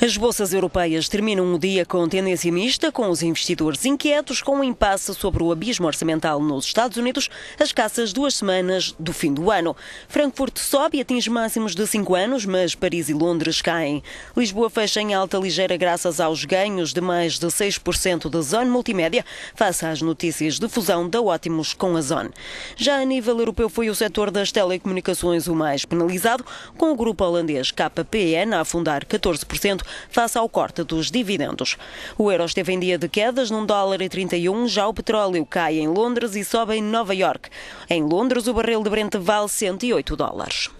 As bolsas europeias terminam o dia com tendência mista, com os investidores inquietos com o um impasse sobre o abismo orçamental nos Estados Unidos, as caças duas semanas do fim do ano. Frankfurt sobe e atinge máximos de 5 anos, mas Paris e Londres caem. Lisboa fecha em alta ligeira graças aos ganhos de mais de 6% da Zone Multimédia, face às notícias de fusão da Ótimos com a Zone. Já a nível europeu foi o setor das telecomunicações o mais penalizado, com o grupo holandês KPN a afundar 14%, face ao corte dos dividendos. O euro esteve em dia de quedas num dólar e 31, já o petróleo cai em Londres e sobe em Nova York. Em Londres, o barril de Brent vale 108 dólares.